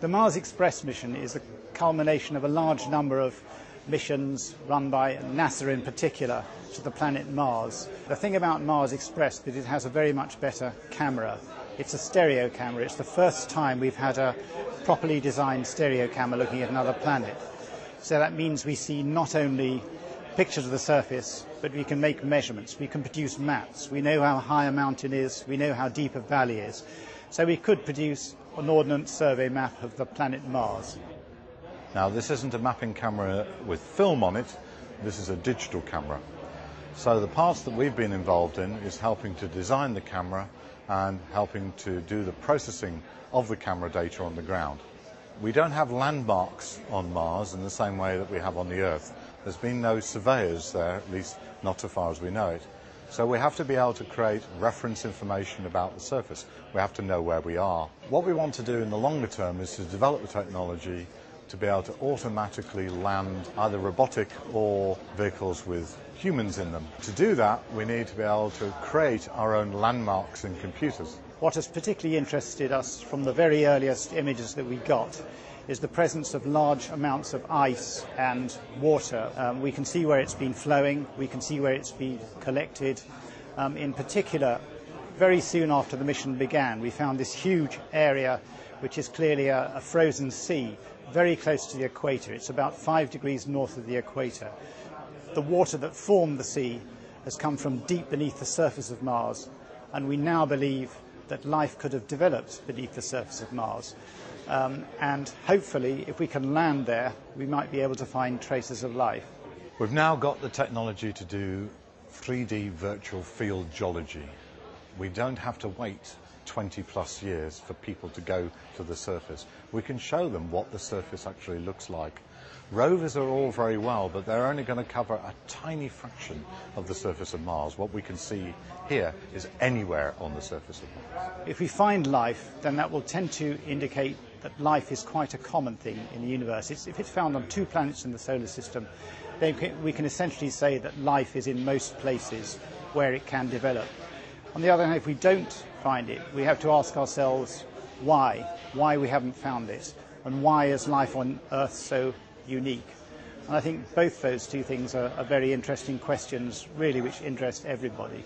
The Mars Express mission is a culmination of a large number of missions run by NASA in particular to the planet Mars. The thing about Mars Express is that it has a very much better camera. It's a stereo camera. It's the first time we've had a properly designed stereo camera looking at another planet. So that means we see not only pictures of the surface, but we can make measurements. We can produce maps. We know how high a mountain is. We know how deep a valley is. So we could produce an Ordnance Survey map of the planet Mars. Now, this isn't a mapping camera with film on it, this is a digital camera. So the parts that we've been involved in is helping to design the camera and helping to do the processing of the camera data on the ground. We don't have landmarks on Mars in the same way that we have on the Earth. There's been no surveyors there, at least not so far as we know it. So we have to be able to create reference information about the surface. We have to know where we are. What we want to do in the longer term is to develop the technology to be able to automatically land either robotic or vehicles with humans in them. To do that, we need to be able to create our own landmarks in computers. What has particularly interested us from the very earliest images that we got is the presence of large amounts of ice and water. Um, we can see where it's been flowing, we can see where it's been collected. Um, in particular, very soon after the mission began, we found this huge area which is clearly a, a frozen sea very close to the equator. It's about five degrees north of the equator. The water that formed the sea has come from deep beneath the surface of Mars, and we now believe that life could have developed beneath the surface of Mars. Um, and hopefully, if we can land there, we might be able to find traces of life. We've now got the technology to do 3D virtual field geology. We don't have to wait 20 plus years for people to go to the surface. We can show them what the surface actually looks like. Rovers are all very well, but they're only going to cover a tiny fraction of the surface of Mars. What we can see here is anywhere on the surface of Mars. If we find life, then that will tend to indicate that life is quite a common thing in the universe. It's, if it's found on two planets in the solar system, then we can essentially say that life is in most places where it can develop. On the other hand, if we don't find it, we have to ask ourselves why, why we haven't found it, and why is life on Earth so unique? And I think both those two things are, are very interesting questions, really, which interest everybody.